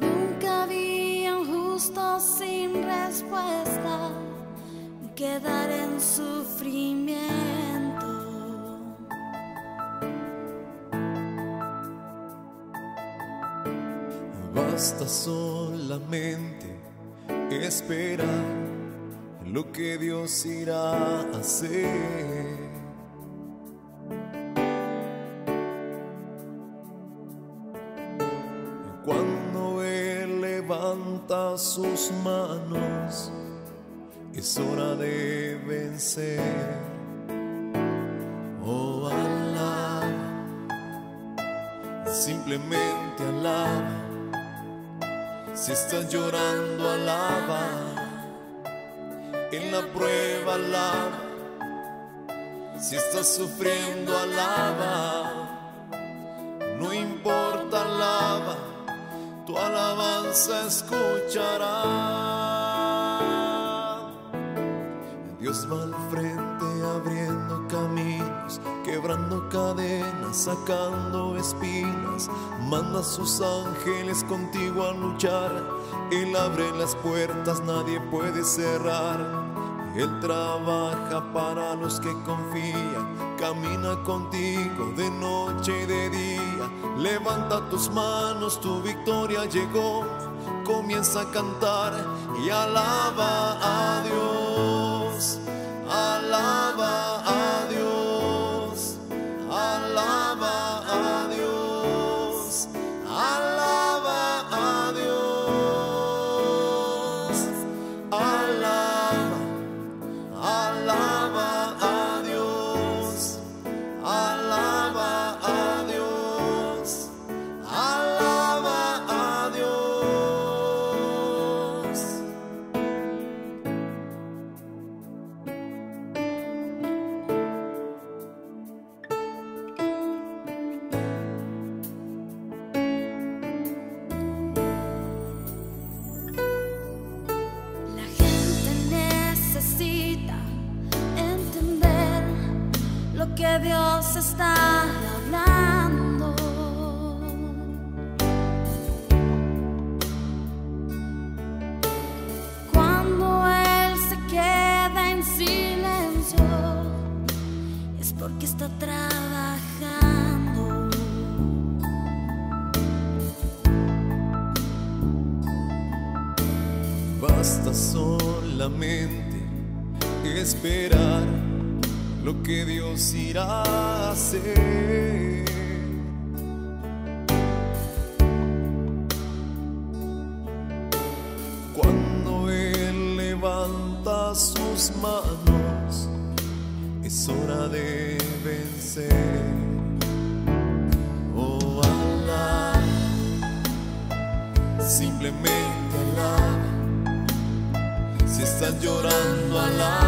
Nunca había un justo sin respuesta quedar en sufrimiento. Basta solamente esperar lo que Dios irá a hacer. Cuando Él levanta sus manos, es hora de vencer. Oh, alaba, simplemente alaba. Si estás llorando, alaba. En la prueba, alaba. Si estás sufriendo, alaba. No importa, alaba. Tu alabanza escuchará. Dios va al frente abriendo caminos, quebrando cadenas, sacando espinas. Manda a sus ángeles contigo a luchar. Él abre las puertas, nadie puede cerrar. Él trabaja para los que confían, camina contigo de noche y de día. Levanta tus manos, tu victoria llegó. Comienza a cantar y alaba a Dios. Que Dios está hablando. Cuando Él se queda en silencio, es porque está trabajando. Basta solamente esperar lo que Dios irá a hacer. Cuando Él levanta sus manos, es hora de vencer. Oh, alaba simplemente alaba. Si estás llorando, alaba.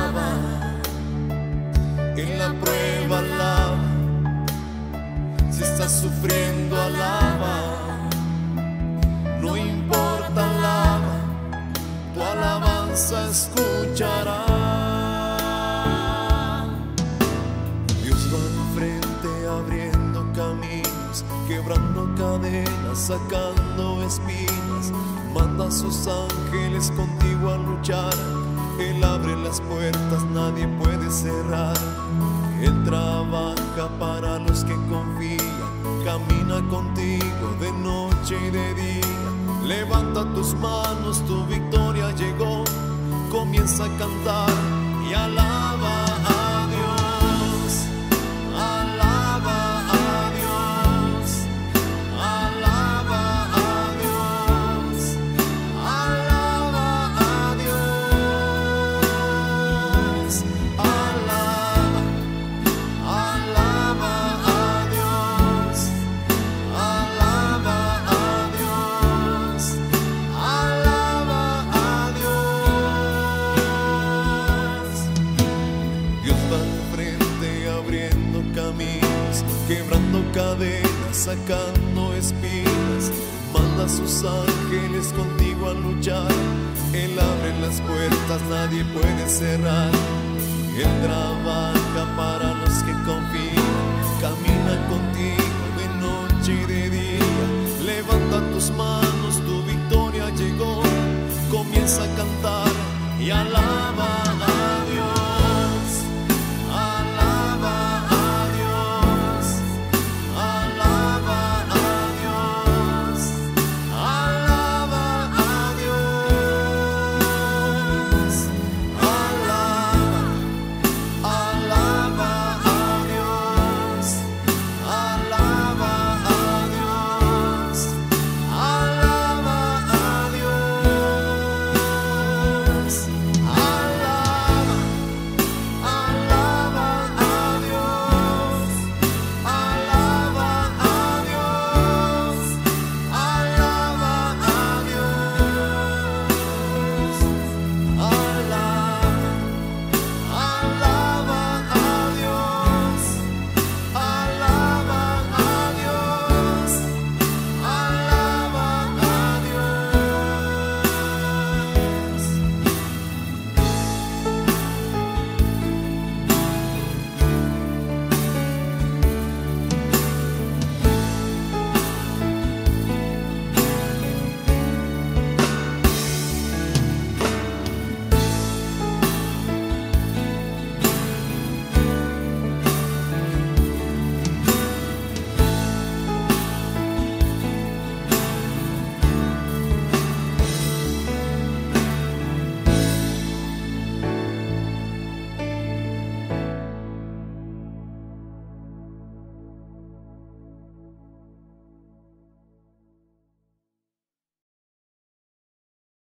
Sufriendo, alaba. No importa, alaba. Tu alabanza escuchará. Dios va al frente abriendo caminos, quebrando cadenas, sacando espinas. Manda a sus ángeles contigo a luchar. Él abre las puertas, nadie puede cerrar. Él trabaja para los que confían, camina contigo de noche y de día. Levanta tus manos, tu victoria llegó. Comienza a cantar y alaba quebrando cadenas, sacando espinas. Manda a sus ángeles contigo a luchar. Él abre las puertas, nadie puede cerrar. Él